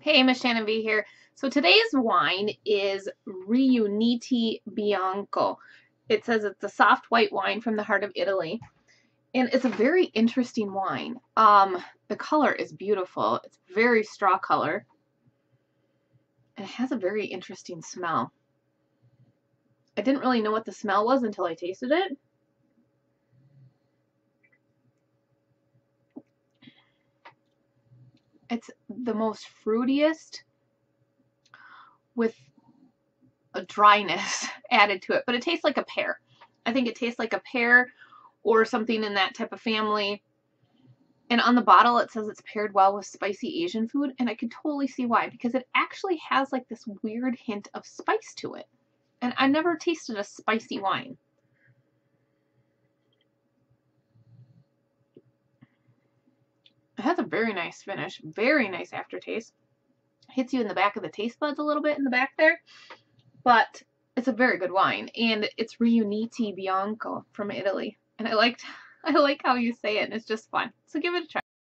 Hey, Miss Shannon Vee here. So today's wine is Riunite Bianco. It says it's a soft white wine from the heart of Italy. And it's a very interesting wine. Um, the color is beautiful. It's very straw color. And it has a very interesting smell. I didn't really know what the smell was until I tasted it. It's the most fruitiest with a dryness added to it, but it tastes like a pear. I think it tastes like a pear or something in that type of family. And on the bottle, it says it's paired well with spicy Asian food, and I can totally see why, because it actually has like this weird hint of spice to it. And I never tasted a spicy wine. It has a very nice finish, very nice aftertaste. Hits you in the back of the taste buds a little bit in the back there, but it's a very good wine, and it's Riunite Bianco from Italy, and I liked I like how you say it, and it's just fun. So give it a try.